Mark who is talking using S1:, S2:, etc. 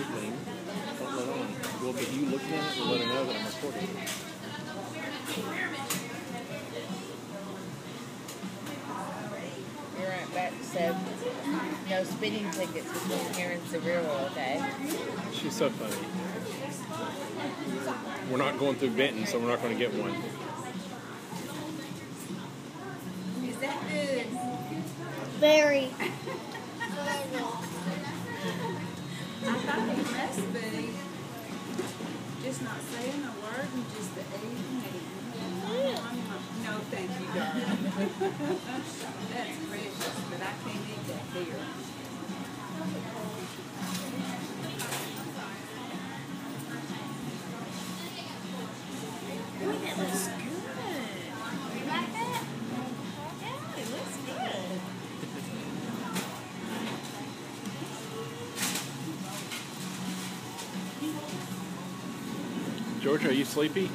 S1: anything, don't let on. Well, but you looking at it know that I'm recording.
S2: Back so no spinning tickets between here and Seville, okay?
S1: She's so funny. We're not going through Benton, so we're not going to get one.
S3: Is that good?
S4: Very.
S3: Just not saying a word and just the eating. No, thank you, darling.
S1: Georgia, are you sleepy?